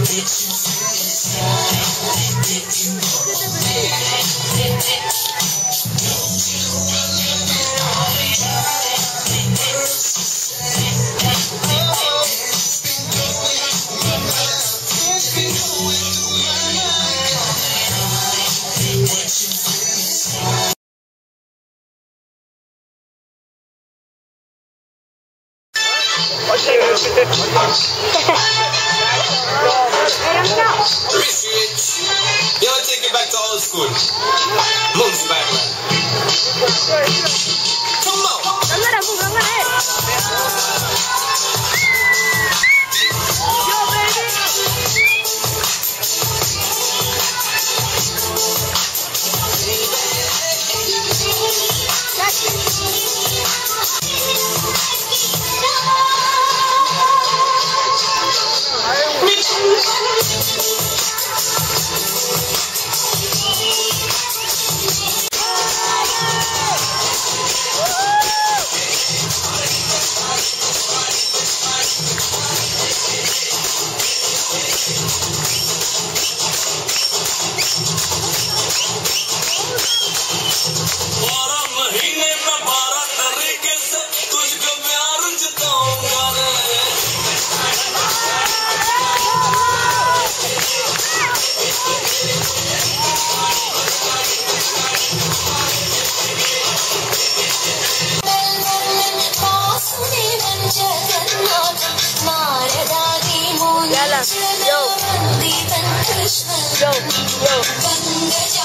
Bitch, you. Appreciate. Yeah, I'll take you back to old school. Moon Spider-Man. Come on. yo, yo, yo.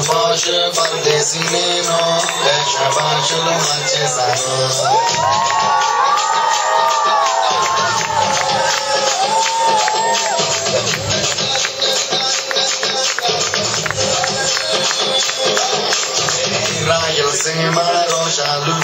فاش فردیسی نینو اجر Rayo se maro, shalu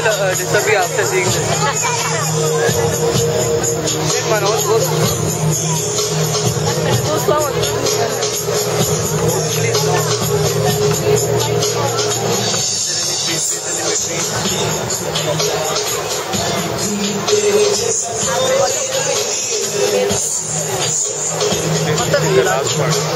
bile öyle tabii haftası gibi. Benim bana olsun olsun. Boslamadım. What the?